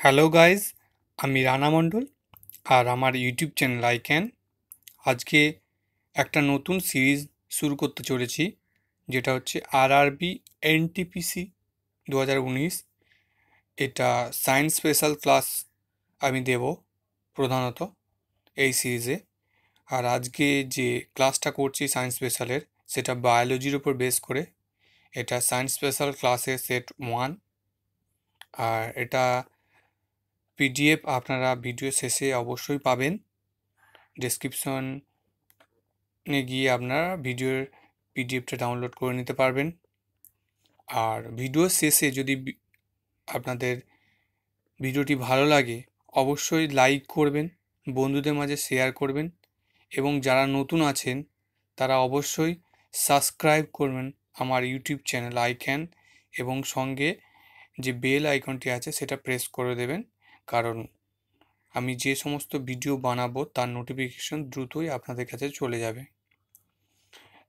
Hello guys আমি রানা মণ্ডল আর আমার YouTube channel I can আজকে একটা নতুন সিরিজ শুরু করতে চলেছি, যেটা হচ্ছে আর আরবি এনটিপিসি দু হাজার উনিশ। এটা সায়েন্স স্পেশাল ক্লাস আমি দেব প্রধানত এই সিরিজে আর আজকে যে ক্লাসটা করছি সায়েন্স স্পেশালের সেটা বায়োলজির উপর বেস করে। এটা সায়েন্স স্পেশাল ক্লাসের সেট ওয়ান আর এটা পিডিএফ আপনারা ভিডিও শেষে অবশ্যই পাবেন। ডেসক্রিপশনে গিয়ে আপনারা ভিডিওর পিডিএফটা ডাউনলোড করে নিতে পারবেন। আর ভিডিও শেষে যদি আপনাদের ভিডিওটি ভালো লাগে, অবশ্যই লাইক করবেন, বন্ধুদের মাঝে শেয়ার করবেন এবং যারা নতুন আছেন, তারা অবশ্যই সাবস্ক্রাইব করবেন আমার ইউটিউব চ্যানেল আই ক্যান এবং সঙ্গে যে বেল আইকনটি আছে, সেটা প্রেস করে দেবেন। কারণ আমি যে সমস্ত ভিডিও বানাবো তার নোটিফিকেশন দ্রুতই আপনাদের কাছে চলে যাবে।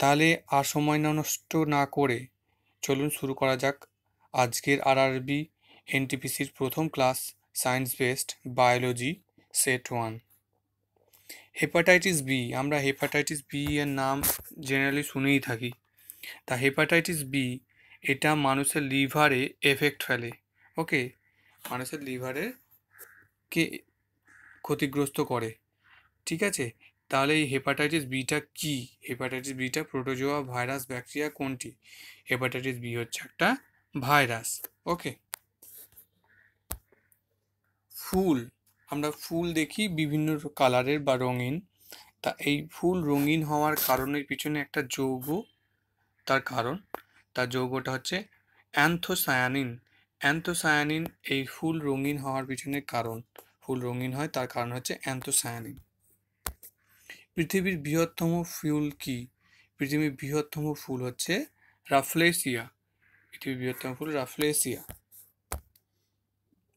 তাহলে আর সময় নষ্ট না করে চলুন শুরু করা যাক। আজকের আর আরবি এনটিপিসির প্রথম class science based biology set one hepatitis B আমরা হেপাটাইটিস বি এর নাম জেনারেলি শুনেই থাকি। তা হেপাটাইটিস বি এটা মানুষের লিভারে এফেক্ট ফেলে ওকে মানুষের লিভারে কে ক্ষতিগ্রস্ত করে, ঠিক আছে? তাহলে এই হেপাটাইটিস বিটা কি? Hepatitis beta protozoa virus bacteria কোনটি? হেপাটাইটিস বি হচ্ছে একটা ভাইরাস ওকে ফুল, আমরা ফুল দেখি বিভিন্ন কালারের বা রঙিন। তা এই ফুল রঙিন হওয়ার কারণের পিছনে একটা যৌগ, তার কারণ। তার যৌগটা হচ্ছে অ্যান্থোসায়ানিন অ্যান্থোসায়ানিন এই ফুল রঙিন হওয়ার পিছনে কারণ। ফুল রঙিন হয়, তার কারণ হচ্ছে অ্যান্থোসায়ানিন। পৃথিবীর বৃহত্তম ফুল কি? পৃথিবীর বৃহত্তম ফুল হচ্ছে রাফলেসিয়া। পৃথিবীর বৃহত্তম ফুল রাফলেসিয়া।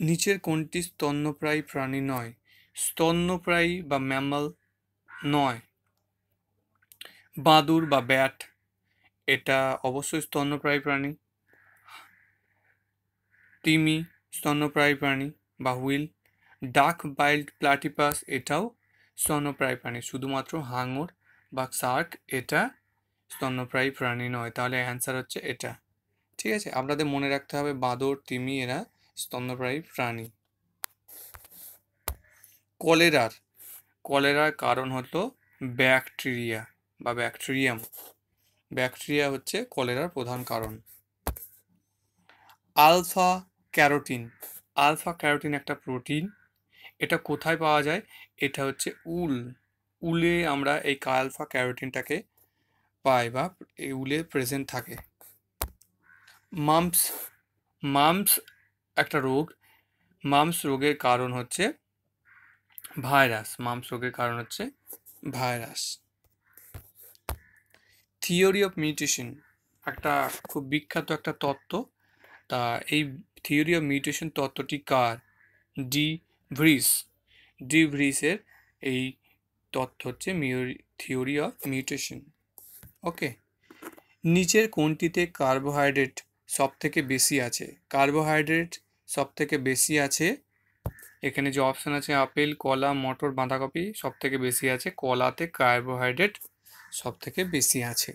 নিচের কোনটি স্তন্যপ্রায়ী প্রাণী নয়? স্তন্যপ্রায়ী বা ম্যামাল নয়। বাদুর বা ব্যাট, এটা অবশ্যই স্তন্যপ্রায়ী প্রাণী। তিমি স্তন্যপ্রায়ী প্রাণী বা হুইল, ডাক বাইল্ড প্লাটিপাস এটাও স্তন্যপ্রায়ী প্রাণী শুধুমাত্র হাঙর বা সার্ক এটা স্তন্যপ্রায়ী প্রাণী নয়। তাহলে অ্যান্সার হচ্ছে এটা। ঠিক আছে? আপনাদের মনে রাখতে হবে বাঁদর, তিমি এরা স্তন্যপ্রায়ী প্রাণী কলেরার। কলেরার কারণ হলো ব্যাকটেরিয়া বা ব্যাকটেরিয়াম। ব্যাকটেরিয়া হচ্ছে কলেরার প্রধান কারণ। Alpha carotene. আলফা ক্যারোটিন একটা প্রোটিন। এটা কোথায় পাওয়া যায়? এটা হচ্ছে উল। উলে আমরা এই আলফা ক্যারোটিনটাকে পাই বা এই উলে প্রেজেন্ট থাকে। মাম্পস মাম্পস একটা রোগ। মাম্পস রোগের কারণ হচ্ছে ভাইরাস। মাম্পস রোগের কারণ হচ্ছে ভাইরাস। Theory of mutation. একটা খুব বিখ্যাত একটা তত্ত্ব। তা এই থিওরি অফ মিউটেশন তত্ত্বটি কার? De Vries. ডি ভ্রিসের এই তত্ত্ব হচ্ছে থিওরি অফ মিউটেশন ওকে। নিচের কোনটিতে কার্বোহাইড্রেট সব থেকে বেশি আছে? কার্বোহাইড্রেট সব থেকে বেশি আছে? এখানে যে অপশান আছে, আপেল, কলা, মটর, বাঁধাকপি সব থেকে বেশি আছে। কলাতে কার্বোহাইড্রেট সব থেকে বেশি আছে।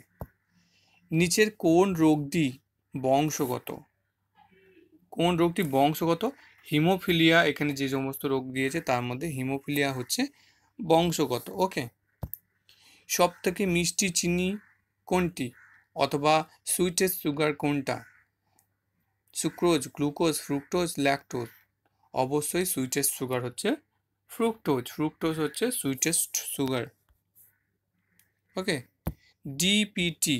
নিচের কোন রোগটি বংশগত? কোন রোগটি বংশগত? হিমোফিলিয়া এখানে যে সমস্ত রোগ দিয়েছে, তার মধ্যে হিমোফিলিয়া হচ্ছে বংশগত, ওকে? সব থেকে মিষ্টি চিনি কোনটি? অথবা সুইটেস্ট সুগার কোনটা? Sucrose, glucose, fructose, lactose. অবশ্যই সুইটেস্ট সুগার হচ্ছে ফ্রুক্টোজ ফ্রুক্টোজ হচ্ছে sweetest sugar, okay? DPT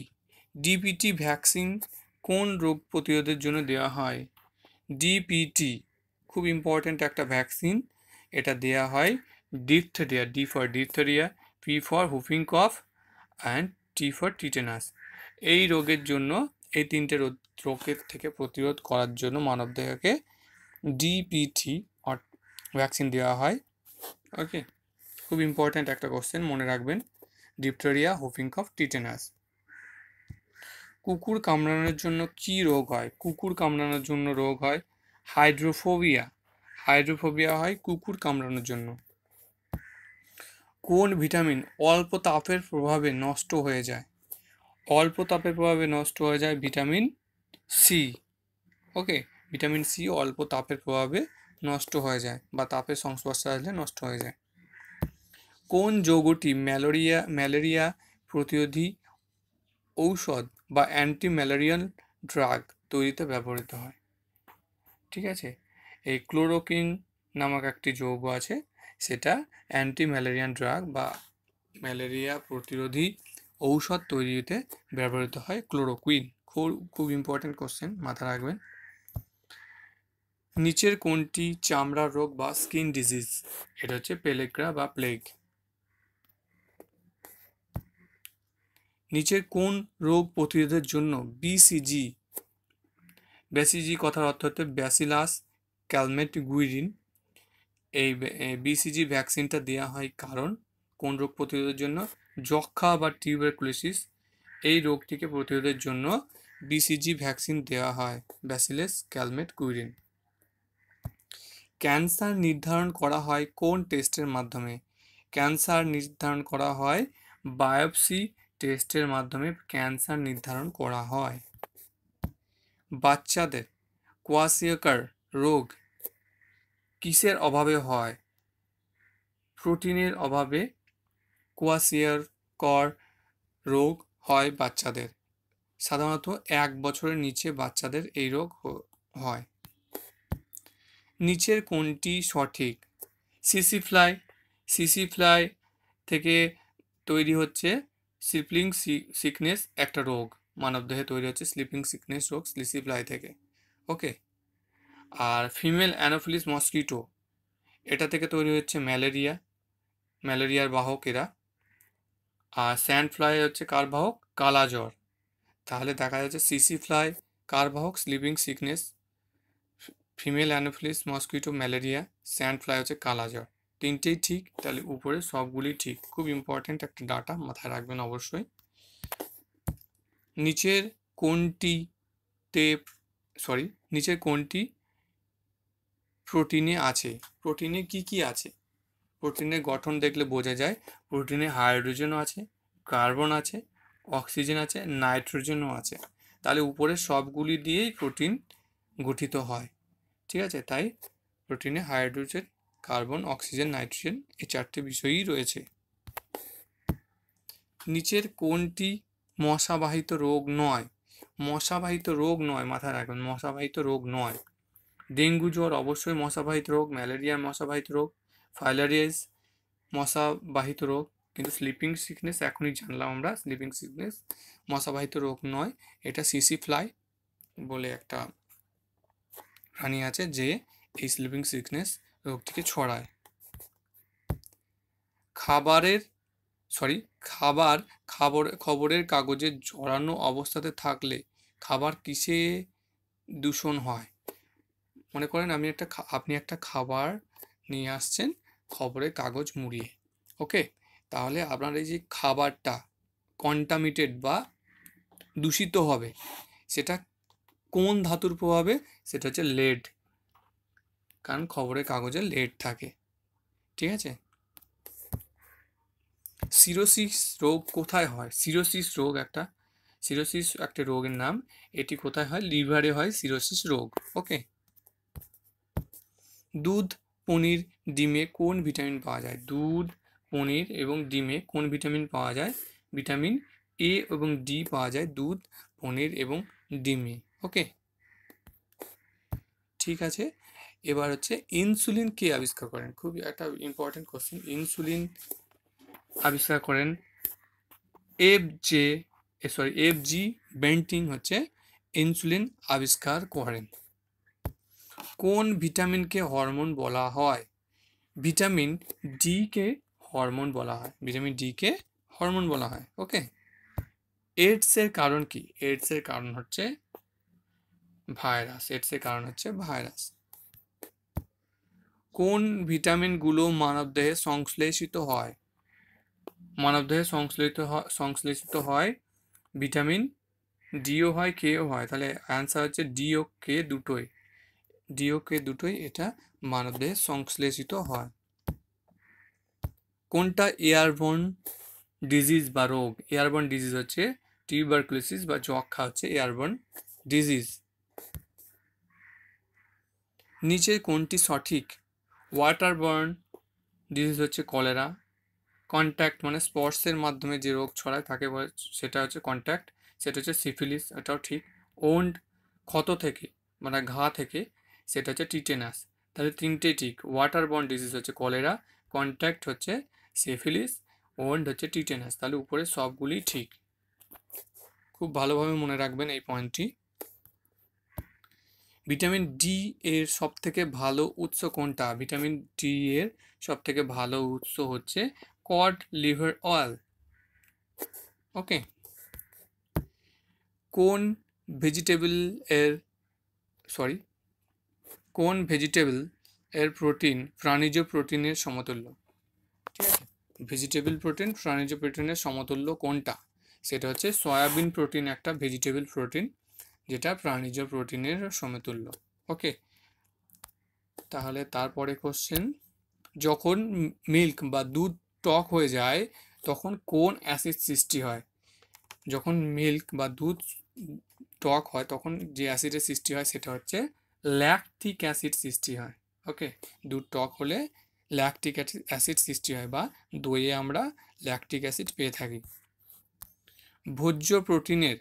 DPT vaccine কোন রোগ প্রতিরোধের জন্য দেওয়া হয়? ডিপিটি খুব ইম্পর্ট্যান্ট একটা ভ্যাকসিন এটা দেওয়া হয় diphtheria D for diphtheria P for whooping cough and T for tetanus এই রোগের জন্য এই তিনটে রোগের থেকে প্রতিরোধ করার জন্য মানবদেহকে ডিপিটি ভ্যাকসিন দেওয়া হয়। ওকে খুব ইম্পর্ট্যান্ট একটা কোশ্চেন মনে রাখবেন। ডিপথেরিয়া হুফিং কফ টিটেনাস কুকুর কামড়ানোর জন্য কি রোগ হয়? কুকুর কামড়ানোর জন্য রোগ হয় হাইড্রোফোবিয়া। হাইড্রোফোবিয়া হয় কুকুর কামড়ানোর জন্য। কোন ভিটামিন অল্প তাপের প্রভাবে নষ্ট হয়ে যায়? অল্প তাপের প্রভাবে নষ্ট হয়ে যায় vitamin C. Okay? Vitamin C অল্প তাপের প্রভাবে নষ্ট হয়ে যায় বা তাপের সংস্পর্শে আসলে নষ্ট হয়ে যায়। কোন যৌগটি ম্যালেরিয়া ম্যালেরিয়া প্রতিরোধী ঔষধ বা অ্যান্টি ম্যালেরিয়াল ড্রাগ তৈরিতে ব্যবহৃত হয়। ঠিক আছে? এই ক্লোরোকিন নামক একটি যৌগ আছে, সেটা অ্যান্টি ম্যালেরিয়ান ড্রাগ বা ম্যালেরিয়া প্রতিরোধী ঔষধ তৈরিতে ব্যবহৃত হয় ক্লোরোকুইন খুব খুব ইম্পর্টেন্ট কোশ্চেন মাথা রাখবেন। নিচের কোনটি চামড়ার রোগ বা স্কিন ডিজিজ এটা হচ্ছে পেলেগ্রা বা প্লেগ নিচের কোন রোগ প্রতিরোধের জন্য বিসিজি বেসিজি কথার অর্থ হচ্ছে ব্যাসিলাস ক্যালমেট গুইরিন এই বিসিজি ভ্যাকসিনটা দেওয়া হয় কারণ কোন রোগ প্রতিরোধের জন্য? যক্ষা বা টিউবারকুলোসিস এই রোগটিকে প্রতিরোধের জন্য বিসিজি ভ্যাকসিন দেওয়া হয় ব্যাসিলেস ক্যালমেট গুইরিন ক্যান্সার নির্ধারণ করা হয় কোন টেস্টের মাধ্যমে? ক্যান্সার নির্ধারণ করা হয় বায়োপসি টেস্টের মাধ্যমে ক্যান্সার নির্ধারণ করা হয়। বাচ্চাদের কোয়াসিয়াকার রোগ কিসের অভাবে হয়? প্রোটিনের অভাবে কোয়াসিয়াকর রোগ হয় বাচ্চাদের। সাধারণত এক বছরের নিচে বাচ্চাদের এই রোগ হয়। নিচের কোনটি সঠিক? সিসি ফ্লাই সিসি ফ্লাই থেকে তৈরি হচ্ছে স্লিপিং সিকনেস একটা রোগ। মানবদেহে তৈরি হচ্ছে স্লিপিং সিকনেস রোগ সিসি ফ্লাই থেকে। ওকে? আর ফিমেল অ্যানোফিলিস মসকিটো, এটা থেকে তৈরি হচ্ছে ম্যালেরিয়া, ম্যালেরিয়ার বাহক এরা। আর স্যান্ড ফ্লাই হচ্ছে কার বাহক? কালা জ্বর। তাহলে দেখা যাচ্ছে সিসি ফ্লাই, কার বাহক? Sleeping sickness female anopheles mosquito, malaria, sand fly হচ্ছে কালা জ্বর। তিনটেই ঠিক, তাহলে উপরে সবগুলি ঠিক। খুব ইম্পর্ট্যান্ট একটা ডাটা মাথায় রাখবেন অবশ্যই। নিচের কোনটিতে সরি নিচের কোনটি প্রোটিনে আছে? প্রোটিনে কি কি আছে? প্রোটিনের গঠন দেখলে বোঝা যায়। প্রোটিনে হাইড্রোজেনও আছে কার্বন আছে অক্সিজেন আছে নাইট্রোজেনও আছে। তাহলে উপরে সবগুলি দিয়েই প্রোটিন গঠিত হয়। ঠিক আছে? তাই প্রোটিনে হাইড্রোজেন কার্বন, অক্সিজেন, নাইট্রোজেন এই চারটে বিষয়ই রয়েছে। নিচের কোনটি মশাবাহিত রোগ নয়? মশাবাহিত রোগ নয়, মাথায় রাখবেন, মশাবাহিত রোগ নয়। ডেঙ্গু জ্বর অবশ্যই মশাবাহিত রোগ ম্যালেরিয়ার মশাবাহিত রোগ, ফাইলারিয়াস মশাবাহিত রোগ, কিন্তু স্লিপিং সিকনেস এখনই জানলাম আমরা, স্লিপিং সিকনেস মশাবাহিত রোগ নয়। এটা সিসি ফ্লাই বলে একটা প্রাণী আছে যে এই স্লিপিং সিকনেস রোগটিকে ছড়ায়। খাবারের সরি খাবার খাবার, খবরের কাগজে জড়ানো অবস্থাতে থাকলে খাবার কিসে দূষণ হয়? মনে করেন আমি একটা আপনি একটা খাবার নিয়ে আসছেন, খবরের কাগজ মুড়িয়ে ওকে তাহলে আপনার এই যে খাবারটা কন্টামিটেড বা দূষিত হবে, সেটা কোন ধাতুর প্রভাবে? সেটা হচ্ছে লেড কারণ খবরের কাগজে লেট থাকে। ঠিক আছে? সিরোসিস রোগ কোথায় হয়? সিরোসিস রোগ একটা সিরোসিস একটা রোগের নাম, এটি কোথায় হয়? লিভারে হয় সিরোসিস রোগ ওকে দুধ, পনির, ডিমে কোন ভিটামিন পাওয়া যায়? দুধ, পনির এবং ডিমে কোন ভিটামিন পাওয়া যায়? ভিটামিন এ এবং ডি পাওয়া যায় দুধ, পনির এবং ডিমে ওকে ঠিক আছে? এবার হচ্ছে ইনসুলিন কে আবিষ্কার করেন? খুবই একটা ইম্পর্টেন্ট কোশ্চেন ইনসুলিন আবিষ্কার করেন F J sorry F G Banting হচ্ছে ইনসুলিন আবিষ্কার করেন। কোন ভিটামিনকে হরমোন বলা হয়? ভিটামিন ডি কে হরমোন বলা হয়। ভিটামিন ডি কে হরমোন বলা হয়। ওকে এইডসের কারণ কি? এইডসের কারণ হচ্ছে ভাইরাস এইডসের কারণ হচ্ছে ভাইরাস কোন ভিটামিনগুলো মানবদেহে সংশ্লেষিত হয়? মানবদেহে সংশ্লেষিত হয় সংশ্লেষিত হয় ভিটামিন ডিও হয় কেও হয়। তাহলে অ্যান্সার হচ্ছে ডি ও কে দুটোই। ডিওকে দুটোই এটা মানবদেহে সংশ্লেষিত হয়। কোনটা এয়ারবোর্ন ডিজিজ বা রোগ? এয়ারবোর্ন ডিজিজ হচ্ছে টিউবারকুলোসিস বা যক্ষা হচ্ছে এয়ারবোর্ন ডিজিজ। নিচে কোনটি সঠিক? ওয়াটারবর্ন ডিজিজ হচ্ছে কলেরা কন্ট্যাক্ট মানে স্পর্শের মাধ্যমে যে রোগ ছড়ায় তাকে বলে, সেটা হচ্ছে কন্ট্যাক্ট সেটা হচ্ছে সিফিলিস এটাও ঠিক। ওন্ড ক্ষত থেকে মানে ঘা থেকে, সেটা হচ্ছে টিটেনাস তাহলে তিনটে ঠিক। ওয়াটারবর্ন ডিজিজ হচ্ছে কলেরা কন্ট্যাক্ট হচ্ছে সিফিলিস ওন্ড হচ্ছে টিটেনাস তাহলে উপরে সবগুলি ঠিক। খুব ভালোভাবে মনে রাখবেন এই পয়েন্টটি ভিটামিন ডি এর সব থেকে ভালো উৎস কোনটা? ভিটামিন ডি এর সব থেকে ভালো উৎস হচ্ছে কড লিভার অয়েল ওকে কোন ভেজিটেবল এর সরি কোন ভেজিটেবল এর প্রোটিন প্রাণীজ প্রোটিনের সমতুল্য? ঠিক আছে? ভেজিটেবল প্রোটিন প্রাণীজ প্রোটিনের সমতুল্য কোনটা? সেটা হচ্ছে সয়াবিন প্রোটিন একটা ভেজিটেবল প্রোটিন যেটা প্রাণীজ প্রোটিনের সমতুল্য। ওকে তাহলে তারপরে কোশ্চেন যখন মিল্ক বা দুধ টক হয়ে যায়, তখন কোন অ্যাসিড সৃষ্টি হয়? যখন মিল্ক বা দুধ টক হয়, তখন যে অ্যাসিডের সৃষ্টি হয়, সেটা হচ্ছে ল্যাকটিক অ্যাসিড সৃষ্টি হয়। ওকে দুধ টক হলে ল্যাকটিক অ্যাসিড সৃষ্টি হয় বা দইয়ে আমরা ল্যাকটিক অ্যাসিড পেয়ে থাকি। ভোজ্য প্রোটিনের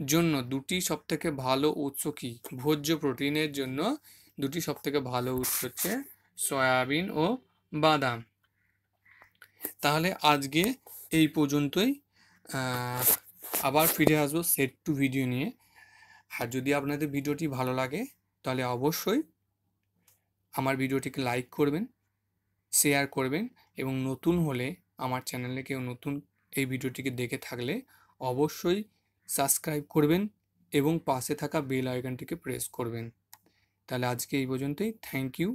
জন্য দুটি সবথেকে ভালো উৎস কি? ভোজ্য প্রোটিনের জন্য দুটি সবথেকে ভালো উৎস হচ্ছে সয়াবিন ও বাদাম। তাহলে আজকে এই পর্যন্তই। আবার ফিরে আসব সেট টু ভিডিও নিয়ে। আর যদি আপনাদের ভিডিওটি ভালো লাগে, তাহলে অবশ্যই আমার ভিডিওটিকে লাইক করবেন শেয়ার করবেন এবং নতুন হলে আমার চ্যানেলে কেউ নতুন এই ভিডিওটিকে দেখে থাকলে অবশ্যই সাবস্ক্রাইব করবেন এবং পাশে থাকা বেল আইকনটিকে প্রেস করবেন। তাহলে আজকে এই পর্যন্তই। Thank you.